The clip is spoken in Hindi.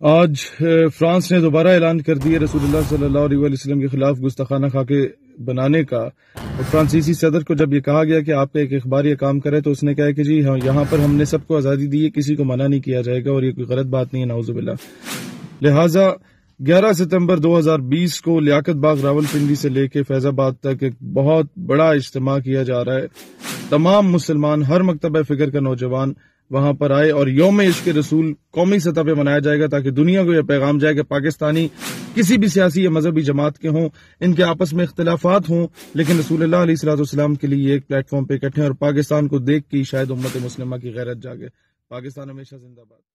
आज फ्रांस ने दोबारा ऐलान कर दिया रसूलुल्लाह सल्लल्लाहु अलैहि वसल्लम के खिलाफ गुस्ताखाना खाके बनाने का। फ्रांसीसी सदर को जब यह कहा गया कि आपका एक अखबार ये काम करे तो उसने कहा कि जी हाँ यहाँ पर हमने सबको आज़ादी दी है, किसी को मना नहीं किया जाएगा और ये कोई गलत बात नहीं है नाउजुबिल्ला लिहाजा 11 सितंबर 2020 को लियाकत बाग रावलपिंडी से लेके फैजाबाद तक एक बहुत बड़ा इज्तम किया जा रहा है। तमाम मुसलमान, हर मकतब फ़िक्र का नौजवान वहाँ पर आए और योम इश्क रसूल कौमी सतह पर मनाया जाएगा ताकि दुनिया को यह पैगाम जाए कि पाकिस्तानी किसी भी सियासी या मजहबी जमात के हों, इनके आपस में इख्तलाफात हों, लेकिन रसूल सलाम के लिए एक प्लेटफॉर्म पर इकट्ठे और पाकिस्तान को देख के शायद उम्मत मुस्लिमा की गैरत जागे। पाकिस्तान हमेशा जिंदाबाद।